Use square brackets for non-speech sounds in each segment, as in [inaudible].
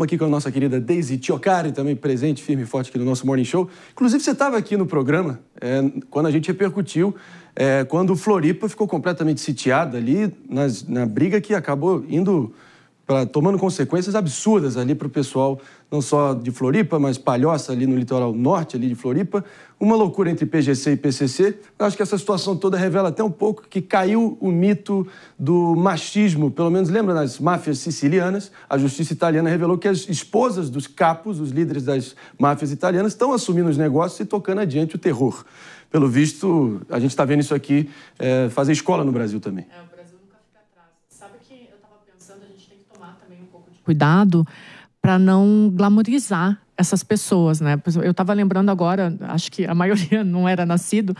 Estamos aqui com a nossa querida Daisy Tiocari, também presente, firme e forte aqui no nosso Morning Show. Inclusive, você estava aqui no programa é, quando a gente repercutiu, é, quando o Floripa ficou completamente sitiado ali nas, na briga que acabou indo pra, tomando consequências absurdas ali para o pessoal, não só de Floripa, mas Palhoça ali no litoral norte ali de Floripa. Uma loucura entre PGC e PCC. Eu acho que essa situação toda revela até um pouco que caiu o mito do machismo, pelo menos lembra nas máfias sicilianas. A justiça italiana revelou que as esposas dos capos, os líderes das máfias italianas, estão assumindo os negócios e tocando adiante o terror. Pelo visto, a gente está vendo isso aqui é, fazer escola no Brasil também. É, cuidado para não glamorizar essas pessoas, né? Eu estava lembrando agora, acho que a maioria [laughs] não era nascido,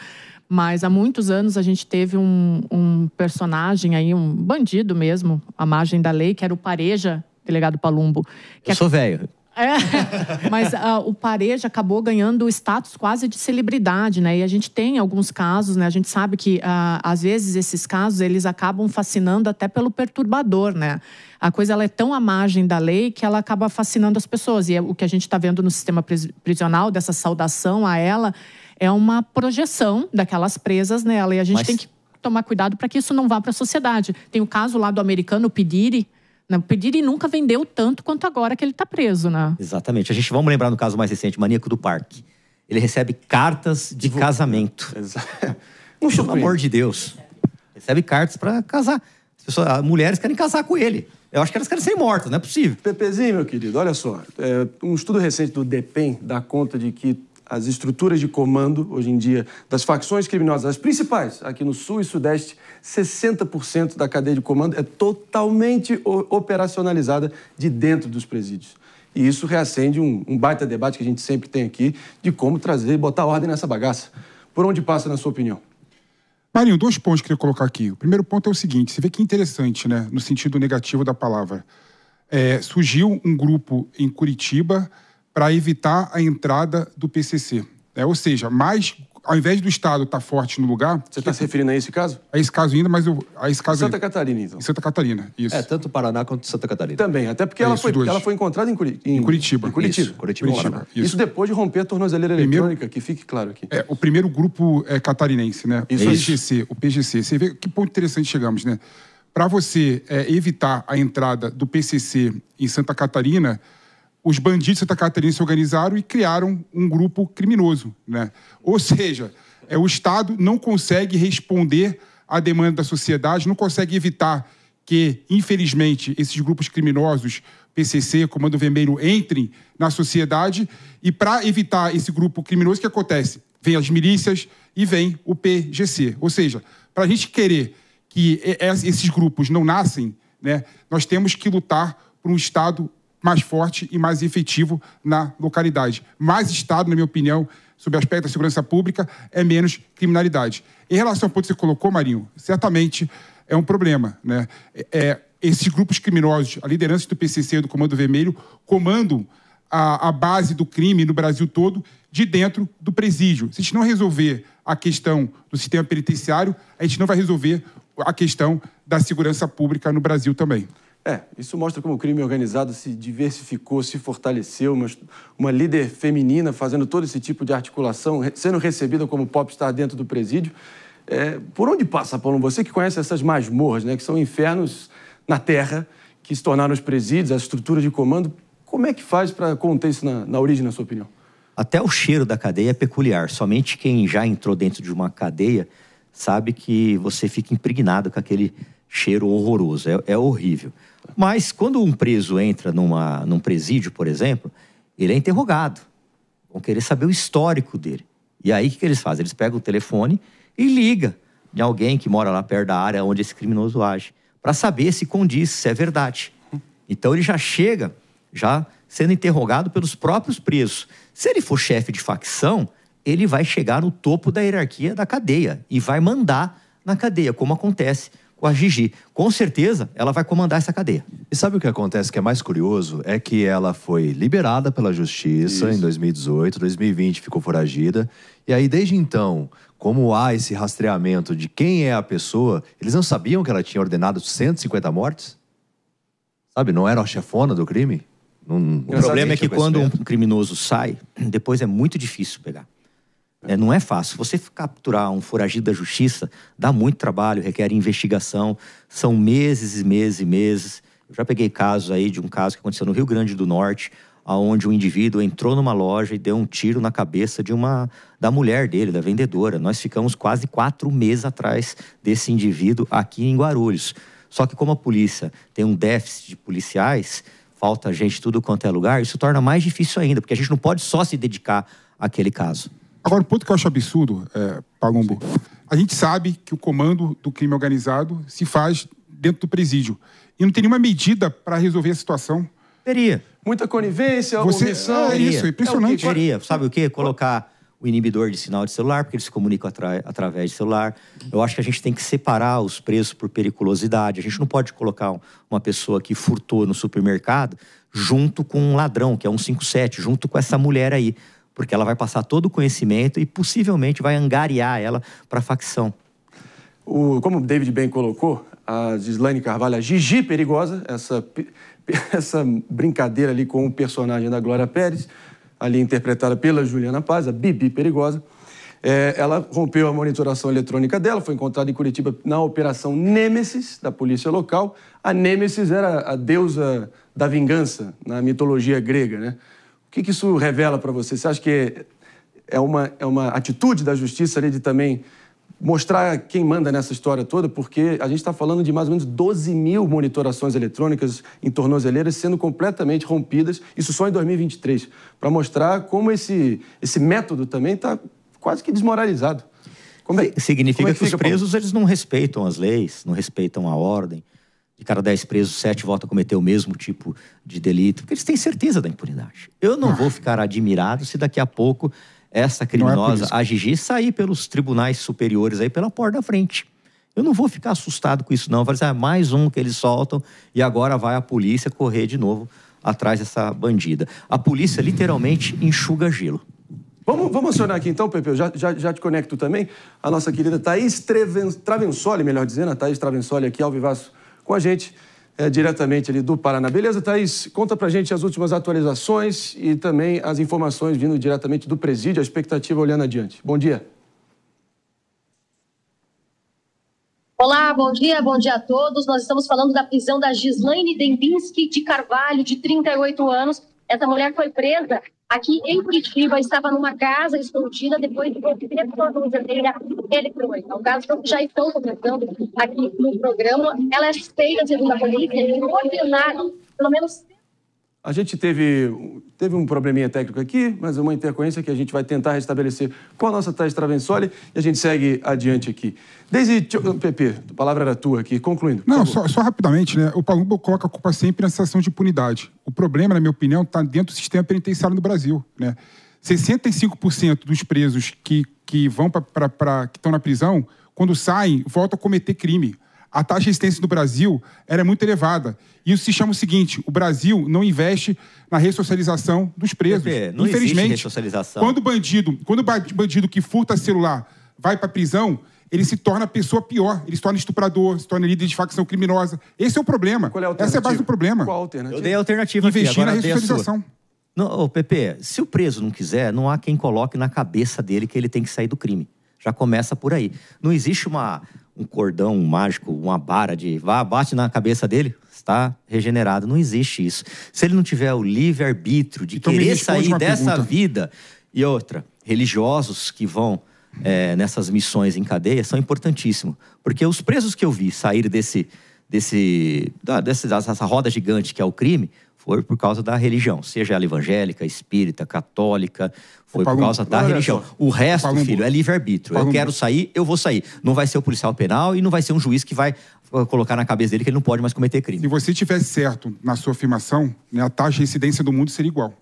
mas há muitos anos a gente teve um, um personagem aí, um bandido mesmo, à margem da lei, que era o Pareja, delegado Palumbo. Que Eu sou velho. É, [laughs] mas uh, o Pareja acabou ganhando o status quase de celebridade, né? E a gente tem alguns casos, né? A gente sabe que, uh, às vezes, esses casos, eles acabam fascinando até pelo perturbador, né? A coisa ela é tão à margem da lei que ela acaba fascinando as pessoas. E é o que a gente está vendo no sistema prisional, dessa saudação a ela, é uma projeção daquelas presas nela. E a gente mas... tem que tomar cuidado para que isso não vá para a sociedade. Tem o caso lá do americano, Pediri? O Pediri nunca vendeu tanto quanto agora que ele está preso, né? Exatamente. A gente vamos lembrar no caso mais recente, Maníaco do Parque. Ele recebe cartas de casamento. [laughs] Exato. Pelo amor de Deus. Recebe cartas para casar. As, pessoas, as mulheres querem casar com ele. Eu acho que elas querem ser mortas, não é possível. Pepezinho, meu querido, olha só. É, um estudo recente do DEPEN dá conta de que as estruturas de comando, hoje em dia, das facções criminosas, as principais, aqui no Sul e Sudeste, 60% da cadeia de comando é totalmente operacionalizada de dentro dos presídios. E isso reacende um, um baita debate que a gente sempre tem aqui de como trazer e botar ordem nessa bagaça. Por onde passa, na sua opinião? Marinho, dois pontos que eu queria colocar aqui. O primeiro ponto é o seguinte: você vê que interessante, né? No sentido negativo da palavra. É, surgiu um grupo em Curitiba para evitar a entrada do PCC. É, ou seja, mais ao invés do Estado estar tá forte no lugar. Você está se referindo a esse caso? A esse caso ainda, mas eu, a esse caso. Santa Catarina, então. Em Santa Catarina, isso. É, tanto Paraná quanto Santa Catarina. Também, até porque é ela, foi, ela foi encontrada em, Curi... em... em Curitiba. Em Curitiba. Isso, Curitiba. Curitiba. Isso. isso. depois de romper a tornozeleira primeiro, eletrônica, que fique claro aqui. É, o primeiro grupo é, catarinense, né? Isso. O PGC, o PGC. Você vê que ponto interessante chegamos, né? Para você é, evitar a entrada do PCC em Santa Catarina os bandidos de Santa Catarina se organizaram e criaram um grupo criminoso. Né? Ou seja, é, o Estado não consegue responder à demanda da sociedade, não consegue evitar que, infelizmente, esses grupos criminosos, PCC, Comando Vermelho, entrem na sociedade. E para evitar esse grupo criminoso, o que acontece? Vem as milícias e vem o PGC. Ou seja, para a gente querer que esses grupos não nascem, né, nós temos que lutar por um Estado mais forte e mais efetivo na localidade. Mais Estado, na minha opinião, sob o aspecto da segurança pública, é menos criminalidade. Em relação ao ponto que você colocou, Marinho, certamente é um problema. Né? É, é esses grupos criminosos, a liderança do PCC e do Comando Vermelho, comandam a, a base do crime no Brasil todo de dentro do presídio. Se a gente não resolver a questão do sistema penitenciário, a gente não vai resolver a questão da segurança pública no Brasil também. É, isso mostra como o crime organizado se diversificou, se fortaleceu, uma, uma líder feminina fazendo todo esse tipo de articulação, sendo recebida como popstar dentro do presídio. É, por onde passa, Paulo? Você que conhece essas masmorras, né, que são infernos na terra, que se tornaram os presídios, a estrutura de comando, como é que faz para conter isso na, na origem, na sua opinião? Até o cheiro da cadeia é peculiar. Somente quem já entrou dentro de uma cadeia sabe que você fica impregnado com aquele cheiro horroroso. É, é horrível. Mas quando um preso entra numa, num presídio, por exemplo, ele é interrogado. Vão querer saber o histórico dele. E aí o que, eles fazem? Eles pegam o telefone e ligam de alguém que mora lá perto da área onde esse criminoso age, para saber se condiz, se é verdade. Então ele já chega, já sendo interrogado pelos próprios presos. Se ele for chefe de facção, ele vai chegar no topo da hierarquia da cadeia e vai mandar na cadeia, como acontece com a Gigi. Com certeza, ela vai comandar essa cadeia. E sabe o que acontece que é mais curioso? É que ela foi liberada pela justiça Isso. em 2018, 2020 ficou foragida. E aí, desde então, como há esse rastreamento de quem é a pessoa, eles não sabiam que ela tinha ordenado 150 mortes? Sabe, não era a chefona do crime? Não, o problema é que quando um criminoso sai, depois é muito difícil pegar. É, não é fácil. Você capturar um foragido da justiça dá muito trabalho, requer investigação. São meses e meses e meses. Eu já peguei casos aí de um caso que aconteceu no Rio Grande do Norte, onde um indivíduo entrou numa loja e deu um tiro na cabeça de uma da mulher dele, da vendedora. Nós ficamos quase quatro meses atrás desse indivíduo aqui em Guarulhos. Só que como a polícia tem um déficit de policiais, falta gente tudo quanto é lugar, isso torna mais difícil ainda, porque a gente não pode só se dedicar àquele caso. Agora, o ponto que eu acho absurdo, é, Palombo, a gente sabe que o comando do crime organizado se faz dentro do presídio. E não tem nenhuma medida para resolver a situação. Teria. Muita conivência, Você, omissão. É isso, é impressionante. É Teria. Sabe o quê? Colocar o inibidor de sinal de celular, porque eles se comunicam atra através de celular. Eu acho que a gente tem que separar os presos por periculosidade. A gente não pode colocar uma pessoa que furtou no supermercado junto com um ladrão, que é um 57, junto com essa mulher aí porque ela vai passar todo o conhecimento e possivelmente vai angariar ela para a facção. O, como o David bem colocou, a Gislaine Carvalho, a Gigi Perigosa, essa, [laughs] essa brincadeira ali com o personagem da Glória Pérez, ali interpretada pela Juliana Paz, a Bibi Perigosa, é, ela rompeu a monitoração eletrônica dela, foi encontrada em Curitiba na Operação Nêmesis, da polícia local. A Nêmesis era a deusa da vingança na mitologia grega, né? O que, que isso revela para você? Você acha que é uma, é uma atitude da justiça ali de também mostrar quem manda nessa história toda? Porque a gente está falando de mais ou menos 12 mil monitorações eletrônicas em tornozeleiras sendo completamente rompidas, isso só em 2023, para mostrar como esse, esse método também está quase que desmoralizado. É, Significa como é que, que os presos eles não respeitam as leis, não respeitam a ordem de cada dez presos, sete voltam a cometer o mesmo tipo de delito, porque eles têm certeza da impunidade. Eu não vou ficar admirado se daqui a pouco essa é criminosa, é a Gigi, sair pelos tribunais superiores aí pela porta da frente. Eu não vou ficar assustado com isso, não. Vai dizer, ah, mais um que eles soltam e agora vai a polícia correr de novo atrás dessa bandida. A polícia literalmente enxuga gelo. Vamos, vamos acionar aqui então, Pepe, eu já, já, já te conecto também. A nossa querida Thaís Travensoli, melhor dizendo, a Thaís Travensoli aqui ao Vivaço com a gente é, diretamente ali do Paraná. Beleza, Thaís? Conta pra gente as últimas atualizações e também as informações vindo diretamente do presídio, a expectativa olhando adiante. Bom dia. Olá, bom dia, bom dia a todos. Nós estamos falando da prisão da Gislaine Dembinski de Carvalho, de 38 anos. Essa mulher foi presa aqui em Curitiba, estava numa casa escondida depois de receber uma tornozeleira eletrônica. O caso que já estão comentando aqui no programa, ela é suspeita, segundo a polícia, de ordenar pelo menos a gente teve, teve um probleminha técnico aqui, mas uma intercorrência que a gente vai tentar restabelecer com a nossa Thais Travensoli e a gente segue adiante aqui. Desde, Pepe, a palavra era tua aqui, concluindo. Não, só, só, rapidamente, né? O Palumbo coloca a culpa sempre na sensação de impunidade. O problema, na minha opinião, está dentro do sistema penitenciário no Brasil, né? 65% dos presos que, que vão para que estão na prisão, quando saem, voltam a cometer crime a taxa de resistência do Brasil era muito elevada. Isso se chama o seguinte: o Brasil não investe na ressocialização dos presos. não Infelizmente, ressocialização. quando o bandido, quando bandido que furta celular vai para a prisão, ele se torna a pessoa pior. Ele se torna estuprador, se torna líder de facção criminosa. Esse é o problema. Qual é a Essa é a base do problema. Qual a alternativa? Eu dei a alternativa Investir aqui, na ressocialização. Não, ô, Pepe, se o preso não quiser, não há quem coloque na cabeça dele que ele tem que sair do crime. Já começa por aí. Não existe uma, um cordão mágico, uma vara de vá, bate na cabeça dele, está regenerado. Não existe isso. Se ele não tiver o livre-arbítrio de então, querer sair dessa pergunta. vida. E outra, religiosos que vão é, nessas missões em cadeia são importantíssimos. Porque os presos que eu vi sair desse, desse, dessa, dessa roda gigante que é o crime, foi por causa da religião, seja ela evangélica, espírita, católica, foi por causa da religião. O resto, filho, é livre-arbítrio. Eu quero sair, eu vou sair. Não vai ser o policial penal e não vai ser um juiz que vai uh, colocar na cabeça dele que ele não pode mais cometer crime. Se você tivesse certo na sua afirmação, né, a taxa de incidência do mundo seria igual.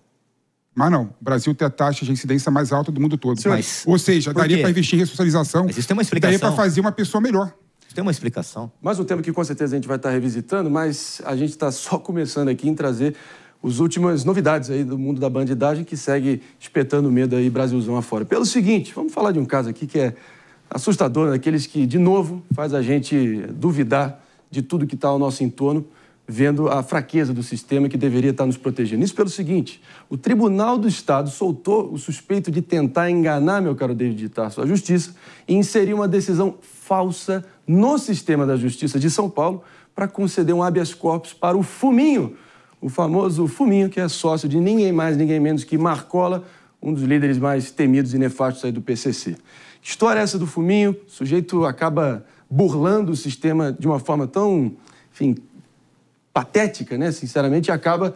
Mas não, o Brasil tem a taxa de incidência mais alta do mundo todo. Mas, Ou seja, daria para investir em ressocialização. Mas isso tem uma explicação. Daria para fazer uma pessoa melhor. Tem uma explicação. Mais um tema que com certeza a gente vai estar revisitando, mas a gente está só começando aqui em trazer as últimas novidades aí do mundo da bandidagem que segue espetando medo aí Brasilzão afora. Pelo seguinte, vamos falar de um caso aqui que é assustador, daqueles que, de novo, faz a gente duvidar de tudo que está ao nosso entorno. vendo a fraqueza do sistema que deveria estar nos protegendo. Isso pelo seguinte: o Tribunal do Estado soltou o suspeito de tentar enganar, meu caro David Tarso, a justiça e inserir uma decisão falsa no sistema da justiça de São Paulo para conceder um habeas corpus para o Fuminho, o famoso Fuminho, que é sócio de ninguém mais, ninguém menos que Marcola, um dos líderes mais temidos e nefastos aí do PCC. Que história é essa do Fuminho? O sujeito acaba burlando o sistema de uma forma tão, enfim, patética, né? Sinceramente, acaba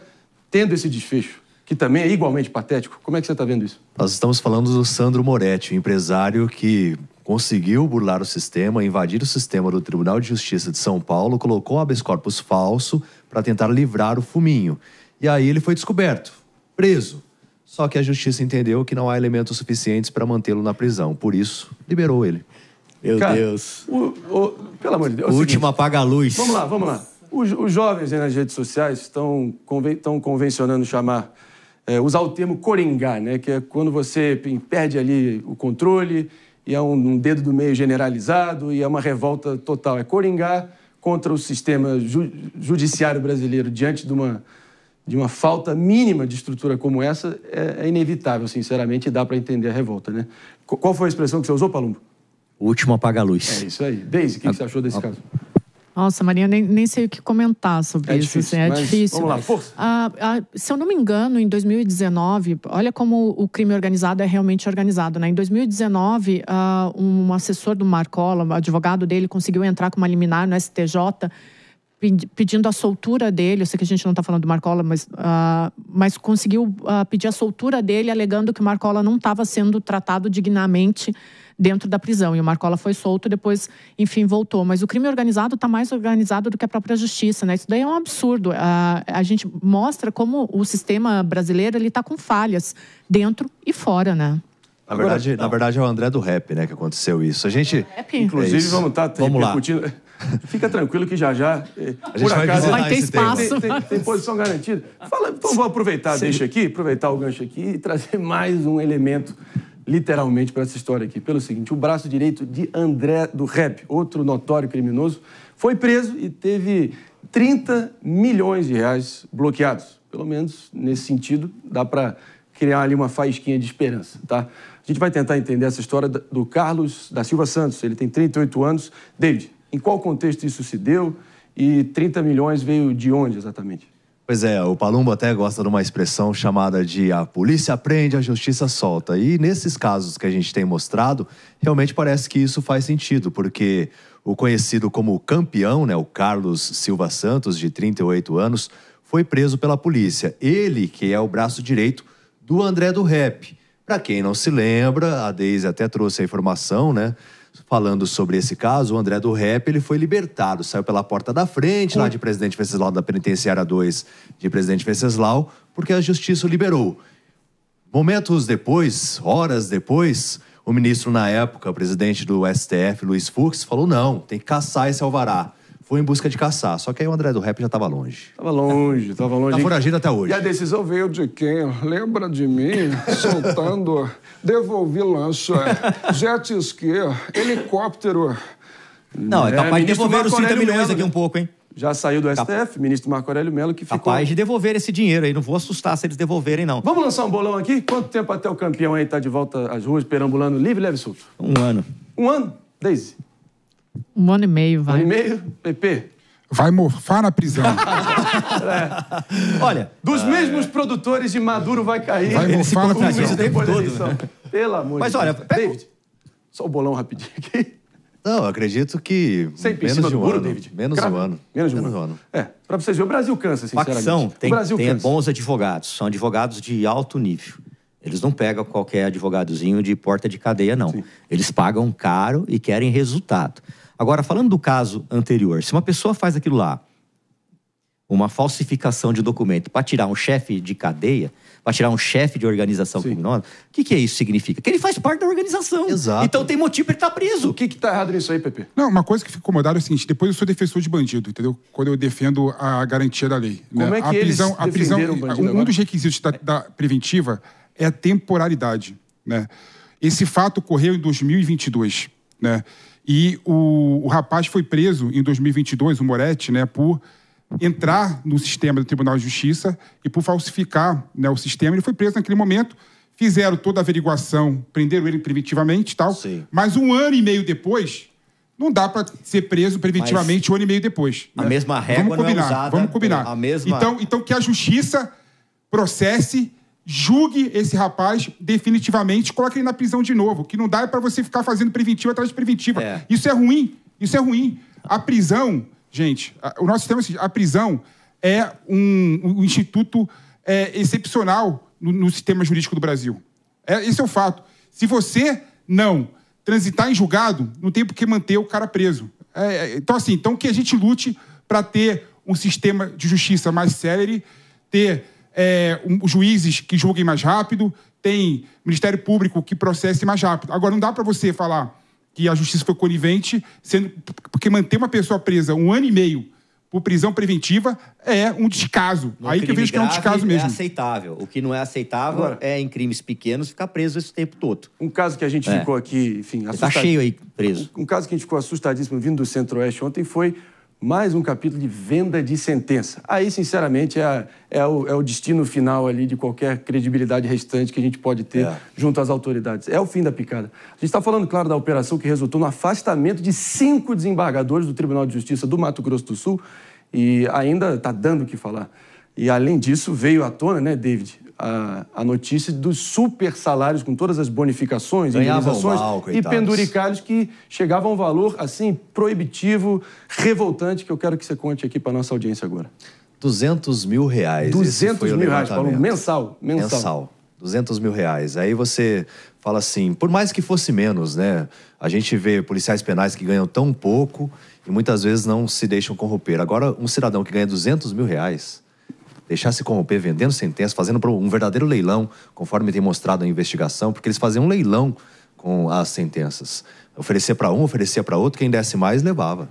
tendo esse desfecho, que também é igualmente patético. Como é que você está vendo isso? Nós estamos falando do Sandro Moretti, um empresário que conseguiu burlar o sistema, invadir o sistema do Tribunal de Justiça de São Paulo, colocou um habeas corpus falso para tentar livrar o fuminho. E aí ele foi descoberto, preso. Só que a justiça entendeu que não há elementos suficientes para mantê-lo na prisão. Por isso, liberou ele. Meu Cara, Deus. O, o, pelo amor de Deus. O, é último apaga a luz. Vamos lá, vamos lá. Os, os jovens nas redes sociais estão, conven, estão convencionando chamar, é, usar o termo coringar, né? que é quando você perde ali o controle e é um, dedo do meio generalizado e é uma revolta total. É coringar contra o sistema ju, judiciário brasileiro diante de uma, de uma falta mínima de estrutura como essa é, é inevitável, sinceramente, e dá para entender a revolta. Né? Qual foi a expressão que você usou, Palumbo? O último apaga-luz. É isso aí. Deise, o que, que, você achou desse a... caso? Nossa, Maria, nem, nem sei o que comentar sobre é isso. Difícil, assim, é difícil. Vamos lá, força. Ah, ah, se eu não me engano, em 2019, olha como o crime organizado é realmente organizado. Né? Em 2019, ah, um assessor do Marcola, o advogado dele, conseguiu entrar com uma liminar no STJ pedindo a soltura dele. Eu sei que a gente não está falando do Marcola, mas, uh, mas conseguiu uh, pedir a soltura dele, alegando que o Marcola não estava sendo tratado dignamente dentro da prisão. E o Marcola foi solto, depois, enfim, voltou. Mas o crime organizado está mais organizado do que a própria justiça, né? Isso daí é um absurdo. A, a gente mostra como o sistema brasileiro ele está com falhas dentro e fora, né? Na verdade, na verdade, é o André do rap, né, que aconteceu isso. A gente. Rap? Inclusive, é vamos estar tá vamos lá. [laughs] Fica tranquilo que já já. Eh, a gente vai, acaso, vai ter espaço. Tem, tem, tem, posição garantida. Fala, então vou aproveitar, Sim. deixa aqui, aproveitar o gancho aqui e trazer mais um elemento literalmente para essa história aqui. Pelo seguinte, o braço direito de André do Rep, outro notório criminoso, foi preso e teve 30 milhões de reais bloqueados. Pelo menos nesse sentido, dá para criar ali uma faísquinha de esperança, tá? A gente vai tentar entender essa história do Carlos da Silva Santos. Ele tem 38 anos. David, em qual contexto isso se deu e 30 milhões veio de onde exatamente? Pois é, o Palumbo até gosta de uma expressão chamada de a polícia prende, a justiça solta. E nesses casos que a gente tem mostrado, realmente parece que isso faz sentido, porque o conhecido como campeão, né, o Carlos Silva Santos, de 38 anos, foi preso pela polícia. Ele, que é o braço direito do André do Rap. Para quem não se lembra, a Deise até trouxe a informação, né? Falando sobre esse caso, o André do Rap ele foi libertado, saiu pela porta da frente, lá de Presidente Venceslau, da Penitenciária 2 de Presidente Venceslau, porque a Justiça o liberou. Momentos depois, horas depois, o ministro na época, o presidente do STF, Luiz Fux, falou: não, tem que caçar esse alvará foi em busca de caçar. Só que aí o André do Rap já estava longe. Estava longe, estava longe. Tá foragido até hoje. E a decisão veio de quem? Lembra de mim? [laughs] Soltando, devolvi lancha, jet ski, helicóptero. Não, é, é capaz de devolver os 30 milhões aqui um pouco, hein? Já saiu do STF, ministro Marco Aurélio Melo, que ficou... Capaz de devolver esse dinheiro aí, não vou assustar se eles devolverem, não. Vamos lançar um bolão aqui? Quanto tempo até o campeão aí tá de volta às ruas, perambulando livre, leve solto? Um ano. Um ano? Daisy? Um ano e meio, vai. Um ano e meio? PP? Vai morfar na prisão. [laughs] é. Olha, dos ah, mesmos é. produtores de Maduro vai cair. Vai morfar na prisão. Um todo, né? Pelo amor Mas de olha, Deus. David, só o bolão rapidinho aqui. Não, acredito que Sempre menos de um muro, ano. David. Menos de um ano. Menos de um ano. ano. É, pra vocês verem, o Brasil cansa, sinceramente. Facção tem, o Brasil tem cansa. bons advogados, são advogados de alto nível. Eles não pegam qualquer advogadozinho de porta de cadeia, não. Sim. Eles pagam caro e querem resultado. Agora, falando do caso anterior, se uma pessoa faz aquilo lá, uma falsificação de documento para tirar um chefe de cadeia, para tirar um chefe de organização Sim. criminosa, o que, que é isso significa? Que ele faz parte da organização. Exato. Então tem motivo para ele estar tá preso. O que está errado nisso aí, Pepe? Não, uma coisa que fica incomodado é o seguinte: depois eu sou defensor de bandido, entendeu? Quando eu defendo a garantia da lei. Como né? é que a prisão, eles a prisão, um, um dos requisitos da, da preventiva é a temporalidade, né? Esse fato ocorreu em 2022, né? E o, o rapaz foi preso em 2022, o Moretti, né, por entrar no sistema do Tribunal de Justiça e por falsificar né, o sistema. Ele foi preso naquele momento, fizeram toda a averiguação, prenderam ele preventivamente e tal. Sim. Mas um ano e meio depois, não dá para ser preso preventivamente um ano e meio depois. A né? mesma régua vamos não é combinar, usada Vamos combinar. a mesma- Então, então que a justiça processe, julgue esse rapaz definitivamente, coloque ele na prisão de novo. O que não dá é para você ficar fazendo preventivo atrás de preventiva. É. Isso é ruim. Isso é ruim. A prisão, gente, a- o nosso sistema, é a prisão é um, um instituto é, excepcional no, no sistema jurídico do Brasil. É, esse é o fato. Se você não transitar em julgado, não tem por que manter o cara preso. É, é, então, assim, então que a gente lute para ter um sistema de justiça mais célere, ter é, um- juízes que julguem mais rápido, tem Ministério Público que processe mais rápido. Agora, não dá para você falar que a justiça foi conivente, sendo, porque manter uma pessoa presa um ano e meio por prisão preventiva é um descaso. No Aí que eu vejo que é um descaso mesmo. É aceitável. O que não é aceitável Agora- é em crimes pequenos ficar preso esse tempo todo. Um caso que a gente É. ficou aqui, enfim, Tá assustado- cheio aí preso. Um caso que a gente ficou assustadíssimo vindo do Centro-Oeste ontem foi mais um capítulo de venda de sentença. Aí, sinceramente, é, a- é o, é o destino final ali de qualquer credibilidade restante que a gente pode ter É. junto às autoridades. É o fim da picada. A gente está falando, claro, da operação que resultou no afastamento de cinco desembargadores do Tribunal de Justiça do Mato Grosso do Sul e ainda está dando o que falar. E, além disso, veio à tona, né, David, a, a notícia dos super salários com todas as bonificações, indenizações e penduricalhos que chegavam a um valor, assim, proibitivo, revoltante, que eu quero que você conte aqui para nossa audiência agora. 200 mil reais. esse 200 foi o mil reais, Paulo, mensal, mensal. Mensal. 200 mil reais. Aí você fala assim, por mais que fosse menos, né? A gente vê policiais penais que ganham tão pouco e muitas vezes não se deixam corromper. Agora, um cidadão que ganha 200 mil reais, deixar se corromper vendendo sentença, fazendo um verdadeiro leilão, conforme tem mostrado a investigação, porque eles faziam um leilão com as sentenças. Oferecia para um, oferecia para outro, quem desse mais levava.